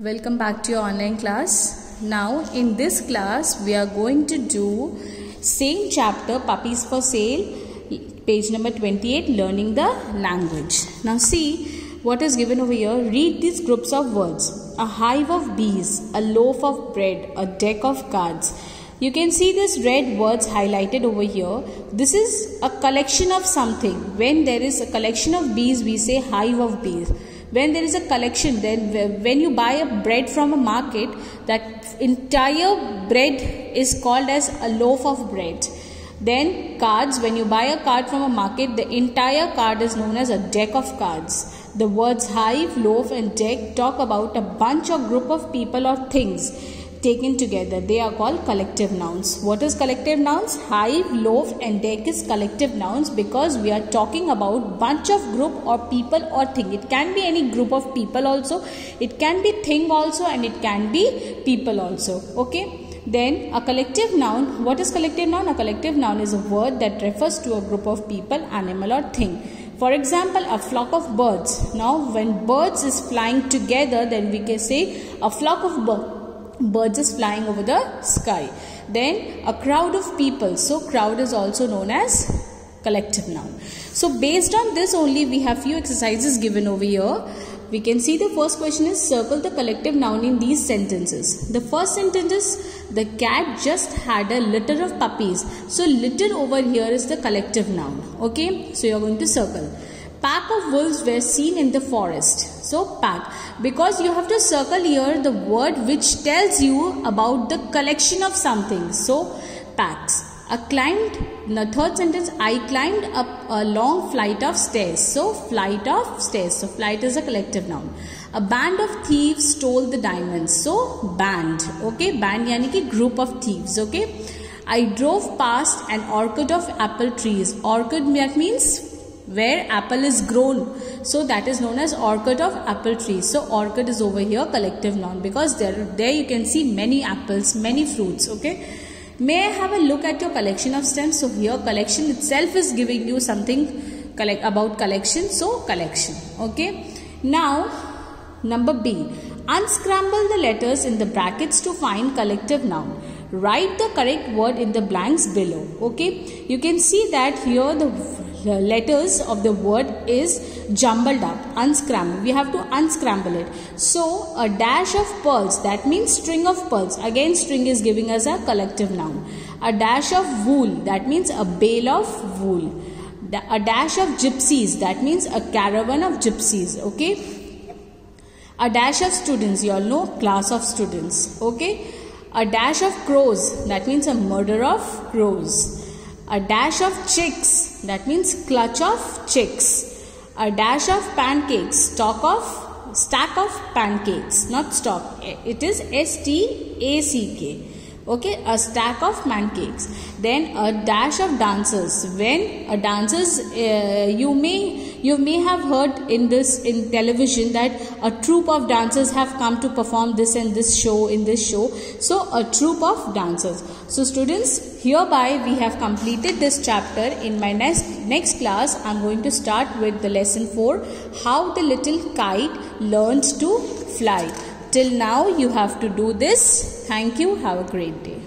Welcome back to your online class. Now in this class we are going to do same chapter puppies for sale page number 28 learning the language. Now see what is given over here. Read these groups of words. A hive of bees, a loaf of bread, a deck of cards. You can see these red words highlighted over here. This is a collection of something. When there is a collection of bees we say hive of bees when there is a collection then when you buy a bread from a market that entire bread is called as a loaf of bread. Then cards when you buy a card from a market the entire card is known as a deck of cards. The words hive loaf and deck talk about a bunch or group of people or things taken together. They are called collective nouns. What is collective nouns? Hive, loaf and deck is collective nouns because we are talking about bunch of group or people or thing. It can be any group of people also. It can be thing also and it can be people also. Okay. Then a collective noun. What is collective noun? A collective noun is a word that refers to a group of people, animal or thing. For example, a flock of birds. Now, when birds is flying together, then we can say a flock of birds birds is flying over the sky. Then a crowd of people. So crowd is also known as collective noun. So based on this only we have few exercises given over here. We can see the first question is circle the collective noun in these sentences. The first sentence is the cat just had a litter of puppies. So litter over here is the collective noun. Okay. So you are going to circle. Pack of wolves were seen in the forest. So pack because you have to circle here the word which tells you about the collection of something. So packs. I climbed, in the third sentence, I climbed up a long flight of stairs. So flight of stairs. So flight is a collective noun. A band of thieves stole the diamonds. So band. Okay. Band yani ki group of thieves. Okay. I drove past an orchard of apple trees. Orchard means where apple is grown. So that is known as orchard of apple trees. So orchard is over here collective noun because there, there you can see many apples, many fruits. Okay. May I have a look at your collection of stems? So here collection itself is giving you something collect about collection. So collection. Okay. Now number B. Unscramble the letters in the brackets to find collective noun. Write the correct word in the blanks below. Okay. You can see that here the letters of the word is jumbled up, unscrambled. We have to unscramble it. So, a dash of pearls, that means string of pearls. Again, string is giving us a collective noun. A dash of wool, that means a bale of wool. A dash of gypsies, that means a caravan of gypsies. Okay. A dash of students, you all know, class of students. Okay. A dash of crows, that means a murder of crows a dash of chicks that means clutch of chicks. A dash of pancakes. Stock of stack of pancakes. Not stock. It is s t a c k okay a stack of pancakes. Then a dash of dancers. When a dancers uh, you may you may have heard in this in television that a troupe of dancers have come to perform this and this show in this show. So a troupe of dancers. So students hereby we have completed this chapter. In my next next class i'm going to start with the lesson 4 how the little kite learns to fly Till now you have to do this. Thank you. Have a great day.